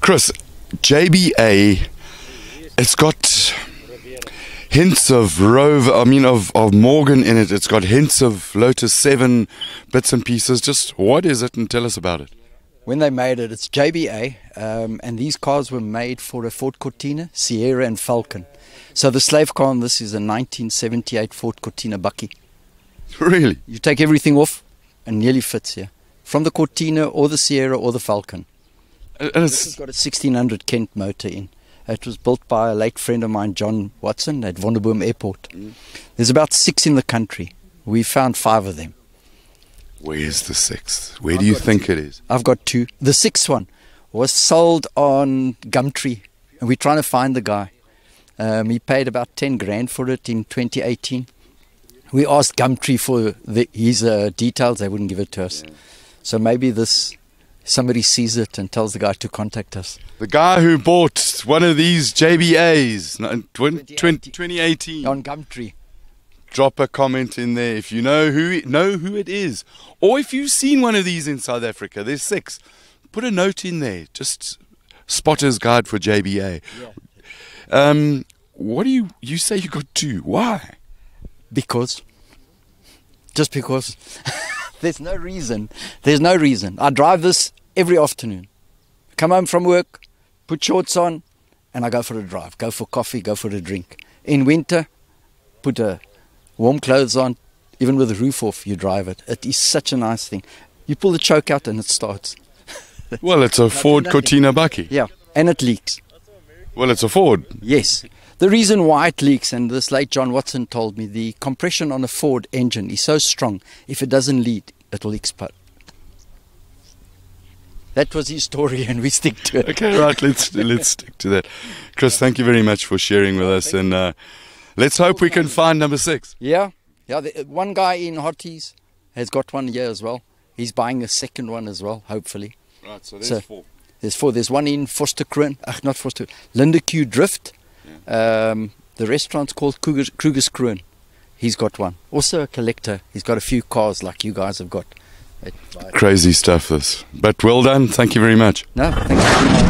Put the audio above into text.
Chris, JBA, it's got hints of Rover, I mean, of, of Morgan in it. It's got hints of Lotus 7 bits and pieces. Just what is it and tell us about it. When they made it, it's JBA, um, and these cars were made for a Ford Cortina, Sierra, and Falcon. So the slave car on this is a 1978 Ford Cortina bakkie. Really? You take everything off, and nearly fits here, from the Cortina or the Sierra or the Falcon. And This has got a 1600 Kent motor in. It was built by a late friend of mine, John Watson, at Wonderboom Airport. There's about six in the country. We found five of them. where's the sixth? Where do you think it is? I've got two. The sixth one was sold on Gumtree, and we're trying to find the guy. Um, he paid about 10 grand for it in 2018. We asked Gumtree for the, his uh, details, they wouldn't give it to us. So maybe this somebody sees it and tells the guy to contact us. The guy who bought one of these JBAs in 20, 2018. On Gumtree. drop a comment in there if you know who know who it is, or if you've seen one of these in South Africa. There's six. Put a note in there. Just spotter's guide for JBA. Um, what do you you say you got two? Why? Because. Just because. There's no reason. There's no reason. I drive this every afternoon. Come home from work, put shorts on, and I go for a drive. Go for coffee, go for a drink. In winter, put a warm clothes on. Even with the roof off, you drive it. It is such a nice thing. You pull the choke out and it starts. Well, it's a Ford. Cortina bakkie. Yeah, and it leaks. Well, it's a Ford. Yes. The reason why it leaks, and this late John Watson told me, the compression on a Ford engine is so strong, if it doesn't lead, it will explode. That was his story, and we stick to it. Okay, right. Let's let's stick to that. Chris, thank you very much for sharing with us, and uh, let's hope we can find number six. Yeah, yeah. The, one guy in Harties has got one here as well. He's buying a second one as well, hopefully. Right. So there's So- four. There's four. There's one in Foster Fosterkroon. Ach, not Foster. Lindeque Drift. Um, the restaurant's called Kruger, Kruger's Kroon. He's got one. Also a collector. He's got a few cars like you guys have got. Crazy stuff. This, but well done. Thank you very much. No, thank you.